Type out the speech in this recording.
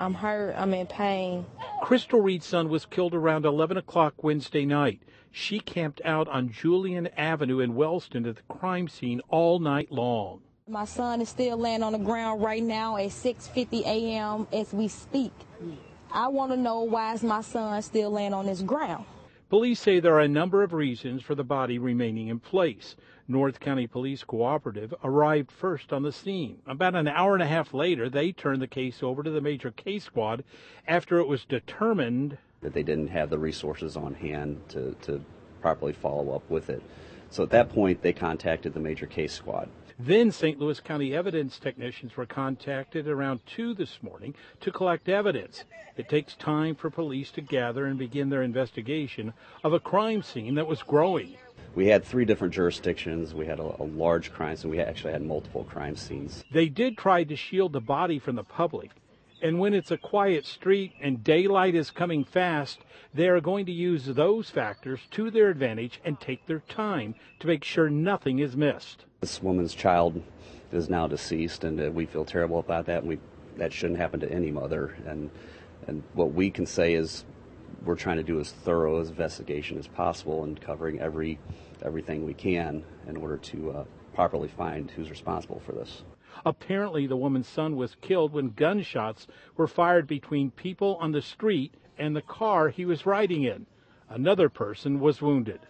I'm hurt. I'm in pain. Crystal Reid's son was killed around 11 o'clock Wednesday night. She camped out on Julian Avenue in Wellston at the crime scene all night long. My son is still laying on the ground right now at 6:50 a.m. as we speak. I want to know why is my son still laying on this ground? Police say there are a number of reasons for the body remaining in place. North County Police Cooperative arrived first on the scene. About an hour and a half later, they turned the case over to the major case squad after it was determined that they didn't have the resources on hand to, to properly follow up with it. So at that point, they contacted the major case squad. Then St. Louis County evidence technicians were contacted around 2 this morning to collect evidence. It takes time for police to gather and begin their investigation of a crime scene that was growing. We had three different jurisdictions. We had a, a large crime scene. We actually had multiple crime scenes. They did try to shield the body from the public. And when it's a quiet street and daylight is coming fast, they are going to use those factors to their advantage and take their time to make sure nothing is missed. This woman's child is now deceased, and uh, we feel terrible about that. We that shouldn't happen to any mother. And and what we can say is we're trying to do as thorough as investigation as possible and covering every everything we can in order to uh, properly find who's responsible for this. Apparently, the woman's son was killed when gunshots were fired between people on the street and the car he was riding in. Another person was wounded.